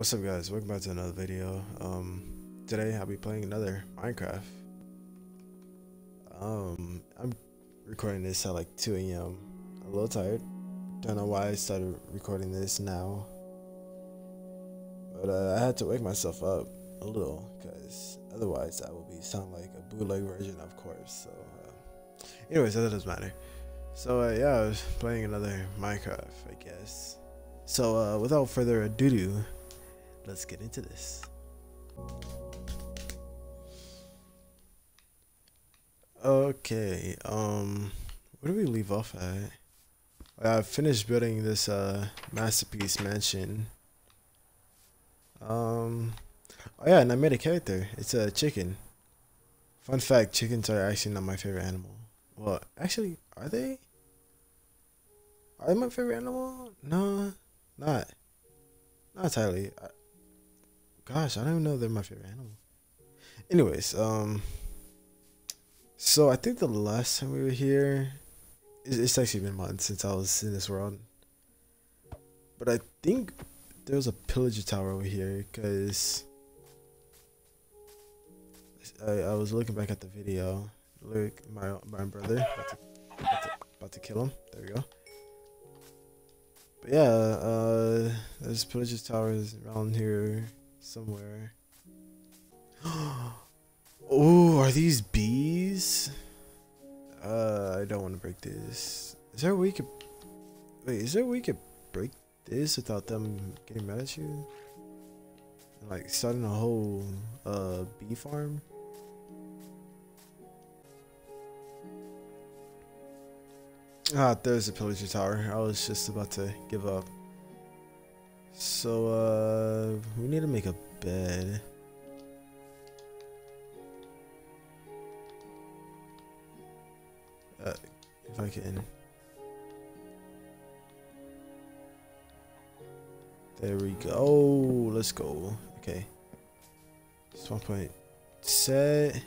What's up guys, welcome back to another video. Um, today I'll be playing another Minecraft. Um, I'm recording this at like 2 a.m. a little tired. Don't know why I started recording this now. But uh, I had to wake myself up a little because otherwise I will be sound like a bootleg version of Corpse. So uh, anyways, that doesn't matter. So uh, yeah, I was playing another Minecraft, I guess. So uh, without further ado, let's get into this. Okay, um, where do we leave off at? I finished building this uh masterpiece mansion. Um, oh yeah, and I made a character. It's a chicken. Fun fact: chickens are actually not my favorite animal. Well, actually, are they? Are they my favorite animal? No, not. Not entirely. I, gosh, I don't even know they're my favorite animal. Anyways, um, so I think the last time we were here, it's, it's actually been months since I was in this world. But I think there was a pillager tower over here because I, I was looking back at the video. Look, my my brother about to, about to, about to kill him. There we go. But yeah, uh, there's pillager towers around here somewhere. oh, are these bees? Uh, I don't want to break this. Is there a way you could... Wait, is there a way you could break this without them getting mad at you? Like, starting a whole, uh, bee farm? Ah, there's a pillager tower. I was just about to give up. So, uh, we need to make a bed. Uh, if I can. There we go. Let's go. Okay. Spawn point set.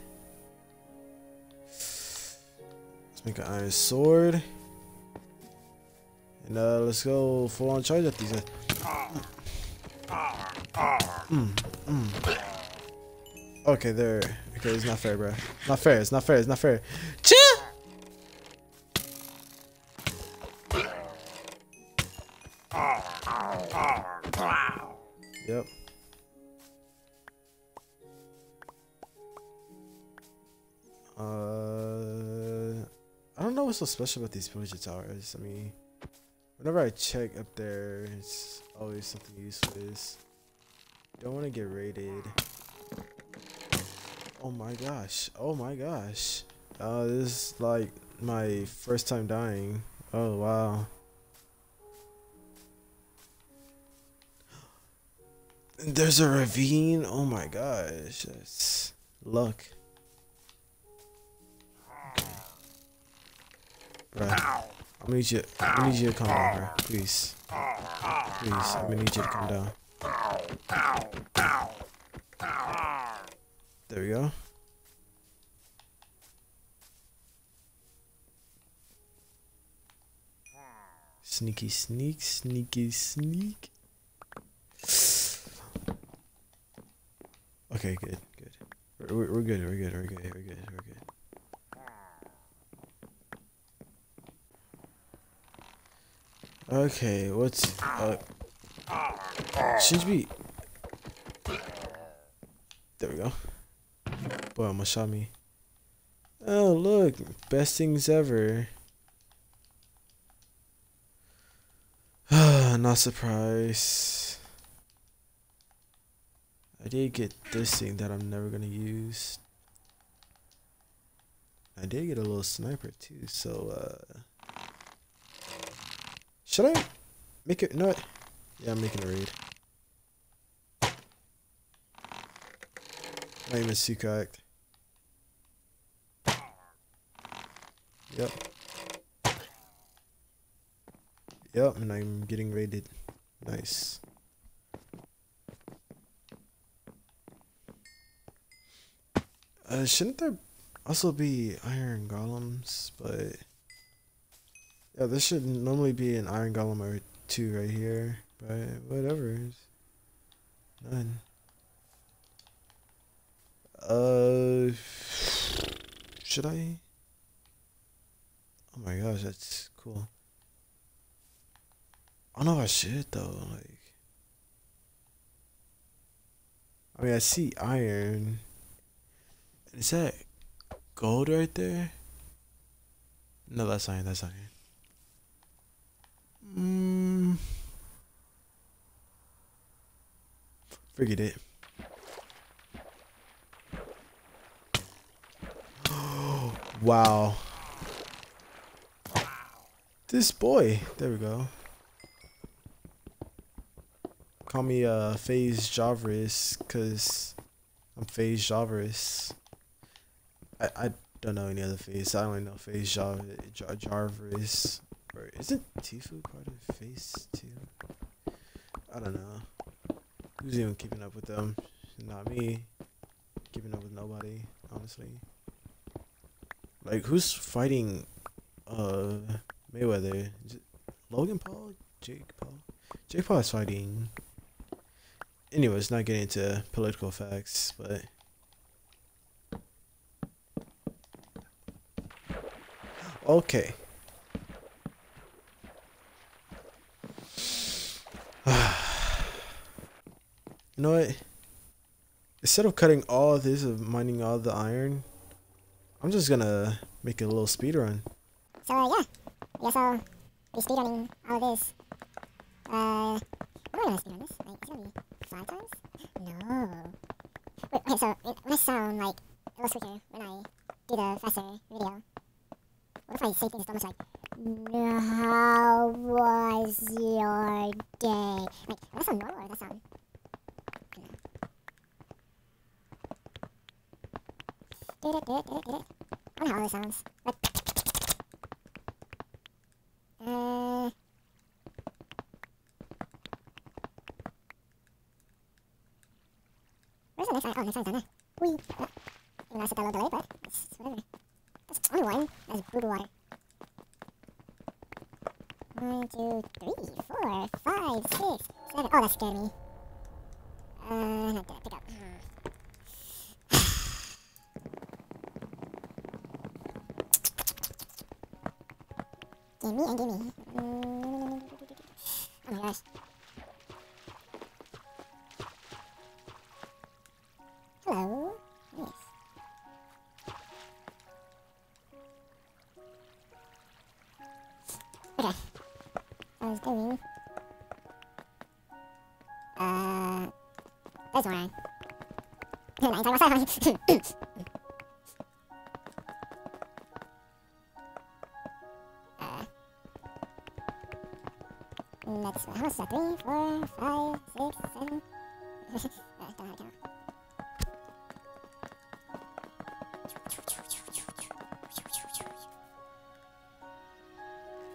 Let's make an iron sword. And uh, let's go full on charge at these guys. Mm, mm. Okay, there. Okay, it's not fair, bro. Not fair. It's not fair. It's not fair. Chill. Yep. Uh, I don't know what's so special about these pillager towers. I mean, whenever I check up there, it's always something useless. Don't want to get raided. Oh my gosh. Oh my gosh. Uh, this is like my first time dying. Oh wow. There's a ravine. Oh my gosh. That's luck. Bro, I'm gonna need you. I'm gonna need you to calm down, bro. Please. Please, I'm gonna need you to calm down. There we go. Sneaky sneak, sneaky sneak. Okay, good, good. We're, we're good, we're good, we're good, we're good, we're good. Okay, what's uh should be There we go. Boy, almost shot me. Oh look, best things ever. Not surprised. I did get this thing that I'm never gonna use. I did get a little sniper too, so uh should I make it? No, yeah, I'm making a raid. Not even secret act. Yep. Yep, and I'm getting raided. Nice. Uh, shouldn't there also be iron golems? But yeah, this should normally be an iron golem or two right here. But whatever. None. Uh, should I? Oh my gosh, that's cool. I don't know if I should though. Like, I mean, I see iron. Is that gold right there? No, that's iron. That's iron. Mm. Forget it. wow. This boy. There we go. Call me uh FaZe Jarvis, cause I'm FaZe Jarvis. I I don't know any other FaZe. I only know FaZe Jar Jarvis. Isn't Tfue part of FaZe too? I don't know. Who's even keeping up with them? Not me. Keeping up with nobody, honestly. Like who's fighting uh Mayweather? Logan Paul? Jake Paul? Jake Paul is fighting anyways, not getting into political facts, but okay. You know what? Instead of cutting all of this of mining all the iron, I'm just gonna make a little speed run. So uh, yeah, I guess I'll be speedrunning all this. Uh, I'm not gonna speedrun this. Like, gonna be five times? No. Wait, okay, so it must sound like a little quicker when I do the faster video. What if I say things almost like, How was your day? Like, does that sound normal or does that sound... I don't know. Did it, it, did it. I wonder how all this sounds. Like, uh... Where's the next one? Oh, next one's down there. Whee! Uh, even though I set that delay, but it's, whatever. That's only one. That's boo boo water. One, two, three, four, five, six, seven. Oh, that scared me. Uh, not that. Gimme and gimme. Mm, Oh my gosh. Hello. Yes. Okay. I was doing. Uh. There's one. Nine, sorry, sorry, sorry. Uh. Next one. How much is that? Three, four, five, six, seven. uh, don't have a count.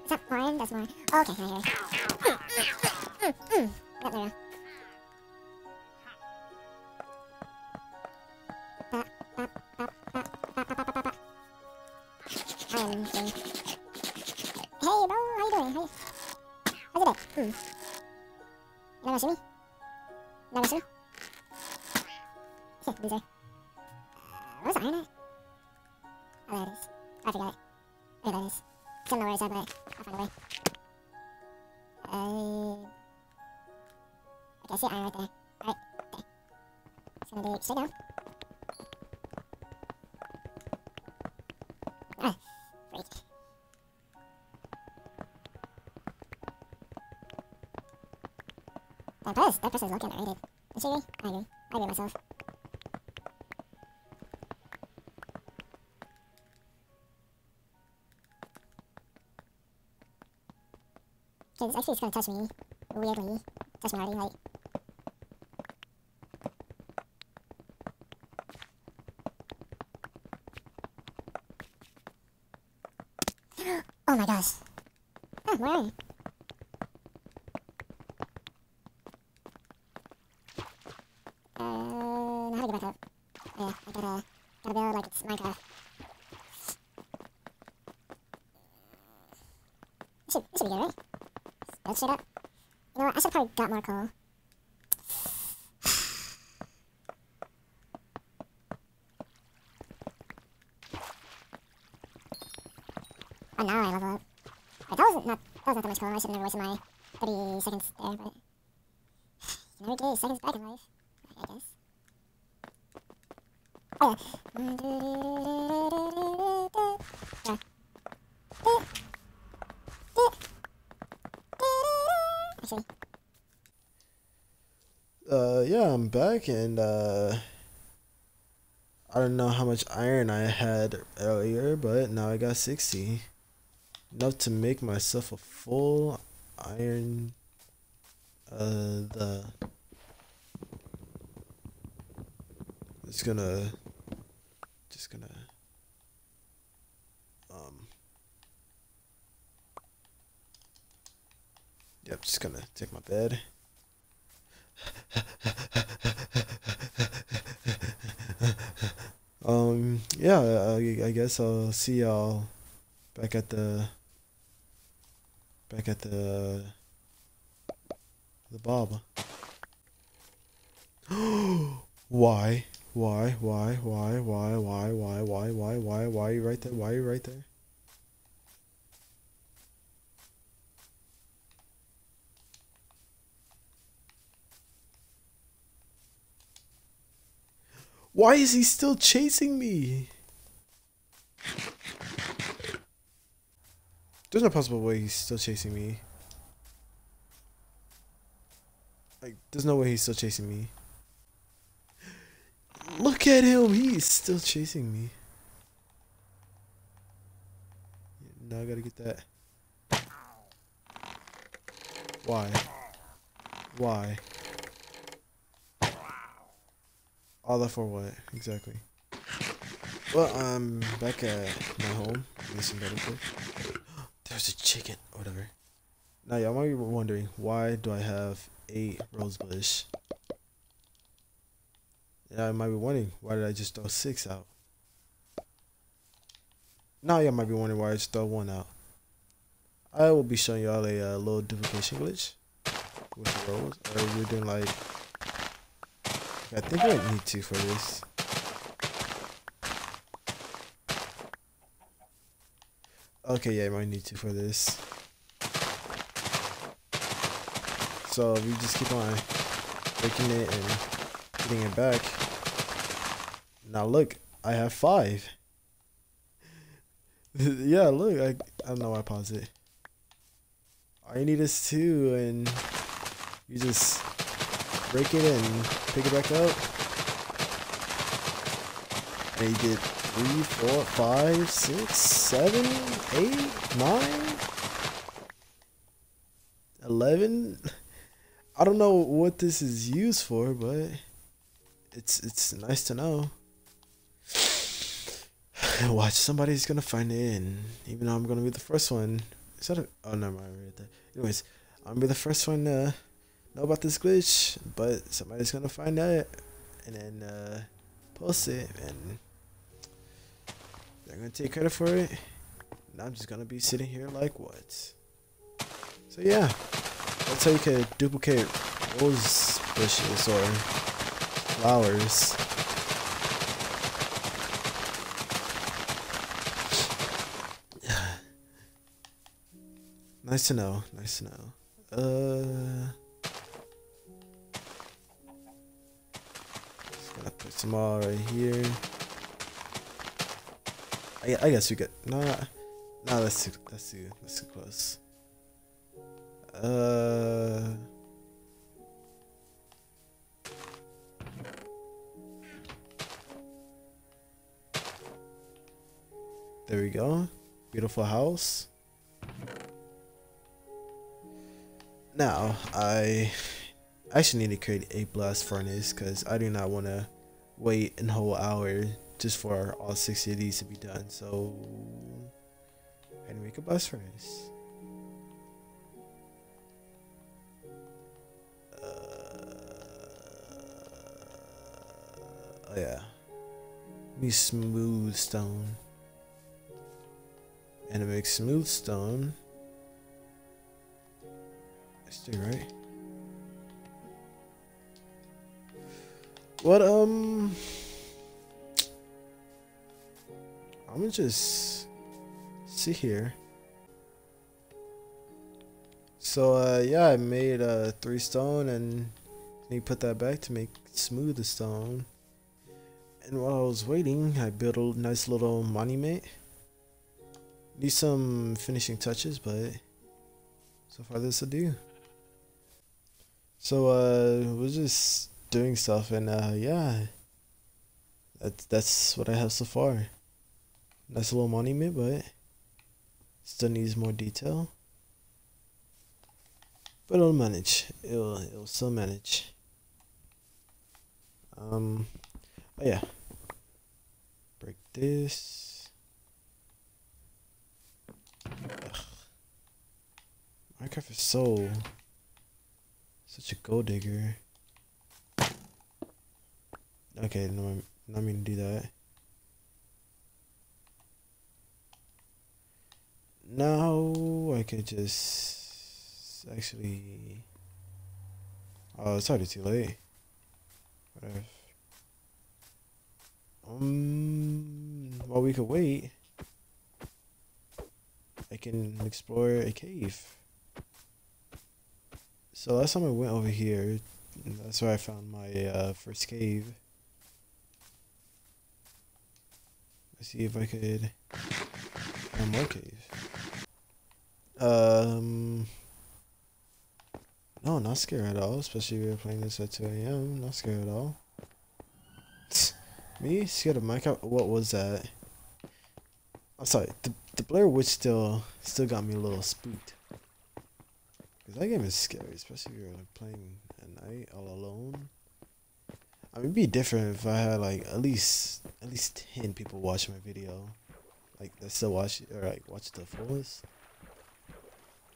Is that mine? That's mine. Oh, okay, here, here. Yep, there we go. Right. Alright, okay. Just gonna do straight down. Ah, great. That press, that press is looking rated. Is she agree? I agree. I agree myself. Okay, this actually is gonna touch me weirdly. Touch me already, like. Gotta build like it's Minecraft. This should, this should be good, right? Let's build shit up. You know what? I should probably got more coal. oh, now I level up. Wait, that was not that was not that much coal. I should never wasted my 30 seconds there, but... you seconds back in life. Yeah. Uh, yeah, I'm back, and uh, I don't know how much iron I had earlier, but now I got 60. Enough to make myself a full iron. Uh, the. It's gonna. Just gonna. Um. Yep, just gonna take my bed. um, yeah, I, I guess I'll see y'all back at the back at the the Bob. why? Why? Why? Why? Why? Why? Why? Why? Why? Why? Why are you right there? Why are you right there? Why is he still chasing me? There's no possible way he's still chasing me. Like, there's no way he's still chasing me. At him, he's still chasing me. Now I gotta get that. Why? Why? All that for what? Exactly. Well, I'm back at my home. Some better food. There's a chicken. Whatever. Now, y'all might be wondering why do I have eight rosebush? Yeah, I might be wondering why did I just throw six out? Now, y'all might be wondering why I just throw one out. I will be showing y'all a uh, little duplication glitch with the rose. Or we're doing like I think I need to for this. Okay, yeah, I might need to for this. So we just keep on breaking it and getting it back. Now look, I have five. yeah, look, I, I don't know why I paused it. All you need is two and you just break it and pick it back up. And you get three, four, five, six, seven, eight, nine, eleven. I don't know what this is used for, but it's it's nice to know. Watch, somebody's gonna find it, and even though I'm gonna be the first one. Is that a? Oh no, I read that. Anyways, I'm gonna be the first one to know about this glitch, but somebody's gonna find out and then uh, post it, and they're gonna take credit for it. And I'm just gonna be sitting here like what? So yeah, that's how you can duplicate rose bushes or flowers. nice to know. Nice to know. Uh. Just gonna put some more right here. I, I guess we could. Nah, nah. That's too. That's too. That's too close. Uh. There we go. Beautiful house. Now, I actually need to create a blast furnace because I do not want to wait a whole hour just for all 60 of these to be done. So, I need to make a blast furnace. Uh, oh yeah. Need smooth stone. And it makes smooth stone. Stay right. What um I'm gonna just sit here So uh, yeah, I made a three stone and he put that back to make smooth the stone. And while I was waiting, I built a nice little monument. Need some finishing touches, but so far this will do. So uh, we're just doing stuff, and uh, yeah, that's that's what I have so far. Nice little monument, but still needs more detail. But it'll manage. It'll it'll still manage. Um, oh yeah. Break this. Minecraft is so such a gold digger. Okay, no, not mean to do that. Now I could just actually. Oh, it's already too late. What if? Um, while we could wait, I can explore a cave. So last time I went over here, that's where I found my uh, first cave. Let's see if I could find more cave. Um, no, not scared at all. Especially if you're playing this at 2 a.m. Not scared at all. Me scared of Minecraft. What was that? I'm sorry. The the Blair Witch still still got me a little spooked. Cause that game is scary, especially if you're like playing at night all alone. I mean, it'd be different if I had like at least at least ten people watch my video, like that still watch or like watch the fullest.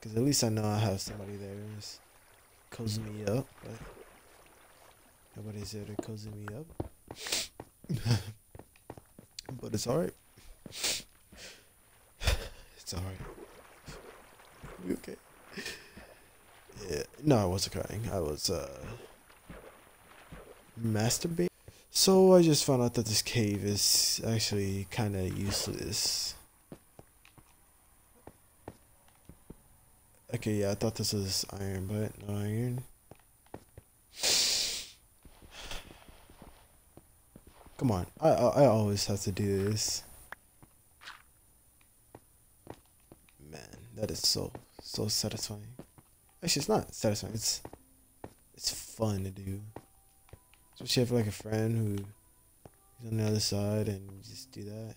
Cause at least I know I have somebody there who's cozying me up, but nobody's there to cozy me up. but it's alright. You okay? Yeah. No, I wasn't crying. I was uh masturbating. So I just found out that this cave is actually kind of useless. Okay, yeah, I thought this was iron, but no iron. Come on, I, I I always have to do this. Man, that is so so satisfying. Actually, it's not satisfying. It's it's fun to do. Especially if like a friend who is on the other side and you just do that.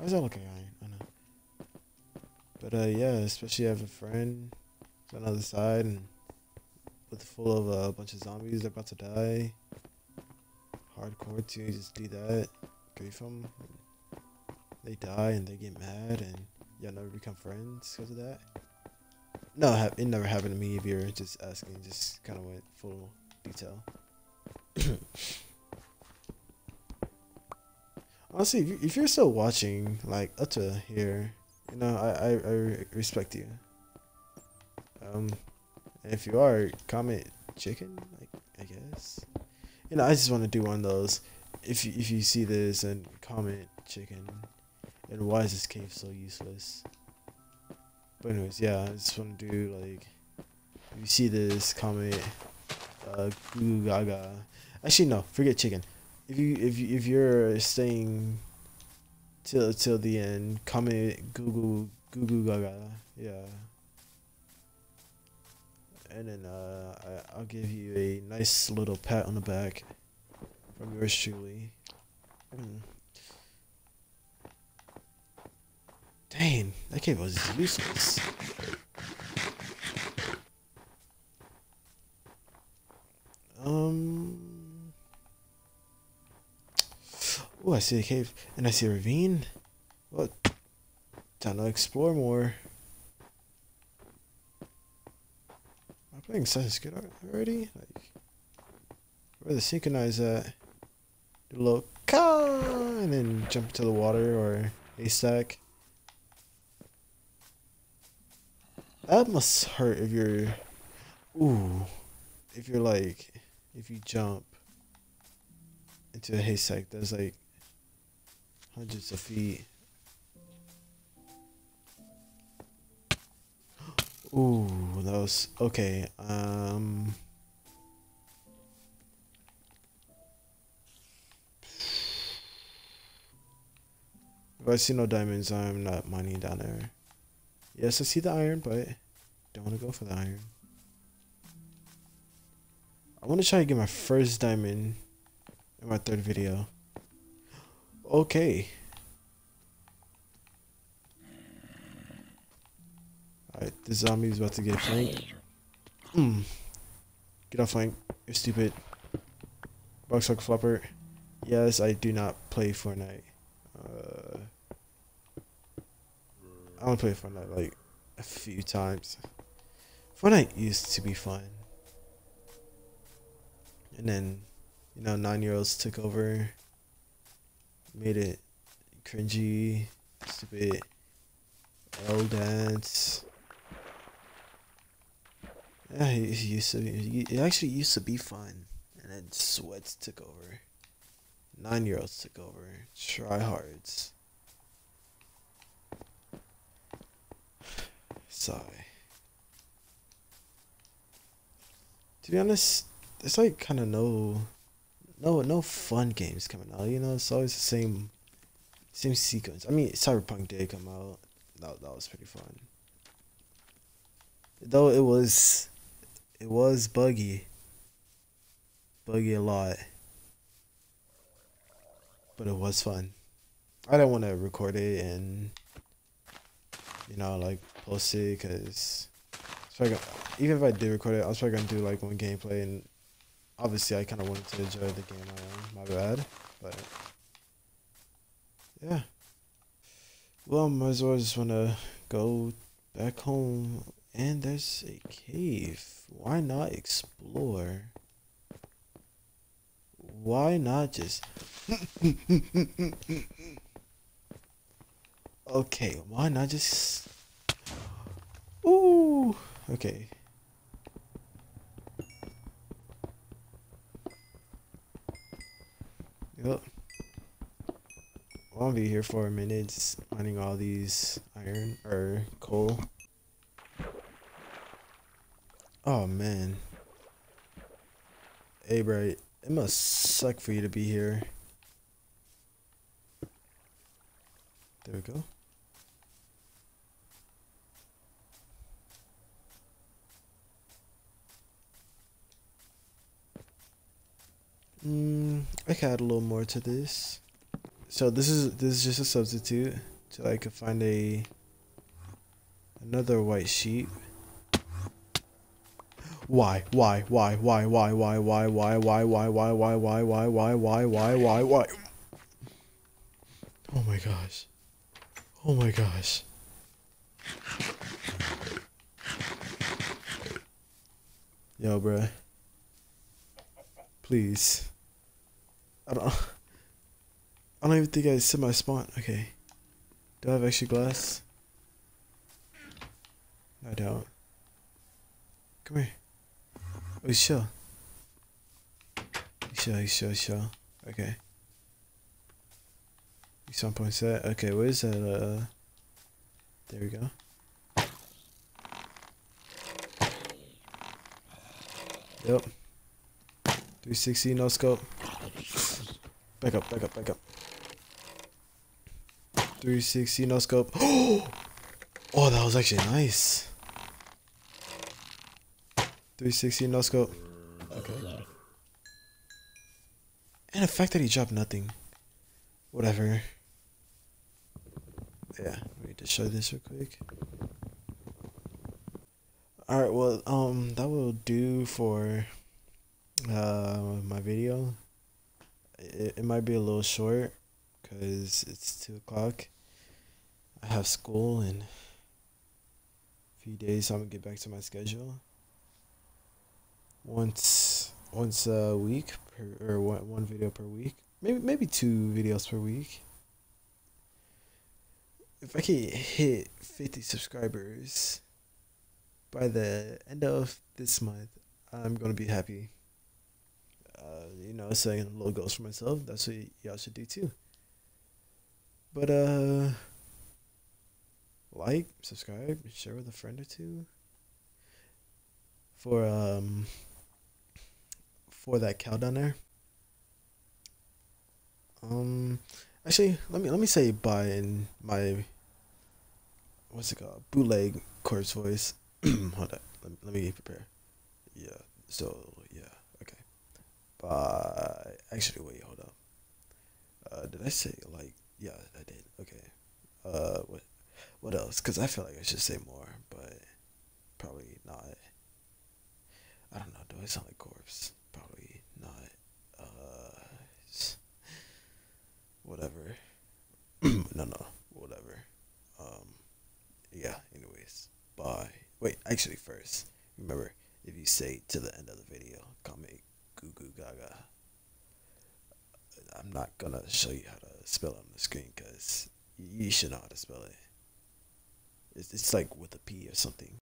Does that iron? I know. But uh, yeah, especially if you have a friend on the other side and with full of uh, a bunch of zombies they're about to die. Hardcore too, just do that. Grief them. They die and they get mad and y'all never become friends because of that. No, it never happened to me if you're just asking, just kind of went full detail. Honestly, if, you, if you're still watching, like up to here, you know, I, I, I respect you. Um, if you are, comment chicken, like, I guess. You know, I just want to do one of those. If you, if you see this and comment chicken, and why is this cave so useless? But anyways, yeah, I just want to do like, if you see this, comment, uh, goo gaga. Actually, no, forget chicken. If you if if you're staying till till the end, comment goo goo goo goo gaga. Yeah. And then uh, I, I'll give you a nice little pat on the back from yours truly. Mm. Dang, that cave was useless. Um. Oh, I see a cave and I see a ravine. What? Time to explore more. Am I playing Assassin's Creed already? Like, where the synchronize at? Do a little and then jump to the water or a That must hurt if you're. Ooh. If you're like. If you jump into a haystack that's like hundreds of feet. Ooh, that was okay. Um. If I see no diamonds, I'm not mining down there. Yes, I see the iron, but don't want to go for the iron. I want to try to get my first diamond in my third video. Okay. Alright, the zombie's about to get flanked. Hmm. Get off flank. You're stupid. Box like flopper. Yes, I do not play Fortnite. Uh, I only play Fortnite like a few times. Fortnite used to be fun. And then, you know, nine year olds took over, made it cringy, stupid, L dance. Yeah, it used to be, it actually used to be fun. And then sweats took over. Nine year olds took over. Tryhards. Sigh. To be honest, there's like kind of no, no, no fun games coming out. You know, it's always the same, same sequence. I mean, Cyberpunk did come out. That that was pretty fun. Though it was, it was buggy. Buggy a lot. But it was fun. I didn't want to record it and, you know, like post it because even if I did record it, I was probably gonna do like one gameplay, and obviously I kind of wanted to enjoy the game. I am, my bad, but yeah. Well, I might as well just wanna go back home, and there's a cave. Why not explore? Why not just? okay, why not just? Ooh. Okay. Yep. I'll be here for a minute, mining all these iron or coal. Oh man. Hey, Bright. It must suck for you to be here. There we go. Mm, I can add a little more to this. So this is this is just a substitute so I could find a another white sheep. Why? Why? Why? Why? Why? Why? Why? Why? Why? Why? Why? Why? Why? Why? Why? Why? Why? Why? Why? Oh my gosh. Oh my gosh. Yo, bruh. Please. I don't. I don't even think I set my spawn. Okay. Do I have extra glass? I don't. Come here. Oh, chill, he's chill, he's. Okay. Some point set. Okay, where's that? Uh, there we go. Yep. 360 no scope. Back up, back up, back up. 360 no scope. Oh, that was actually nice. 360 no scope. Okay. And the fact that he dropped nothing. Whatever. Yeah, we need to show this real quick. Alright, well, um, that will do for uh, my video. It, it might be a little short because it's 2 o'clock. I have school in a few days, so I'm to get back to my schedule. Once once a week per, or one, one video per week. Maybe maybe two videos per week. If I can hit 50 subscribers by the end of this month, I'm to be happy uh, know, setting little goals for myself. That's what y'all should do too. But uh, like, subscribe, share with a friend or two. for um for that cow down there. Um, actually, let me let me say bye in my what's it called bootleg corpse voice. Hold on, let let me prepare. Yeah. So yeah. Bye. Actually, wait. Hold up. Uh, did I say like? Yeah, I did. Okay. Uh, what? What else? Cause I feel like I should say more, but probably not. I don't know. Do I sound like corpse? Probably not. Uh, whatever. no, no, whatever. Um, yeah. Anyways, bye. Wait, actually, first, remember if you say to the end of the video, comment goo goo gaga. I'm not gonna show you how to spell it on the screen because you should know how to spell it. It's, it's like with a P or something.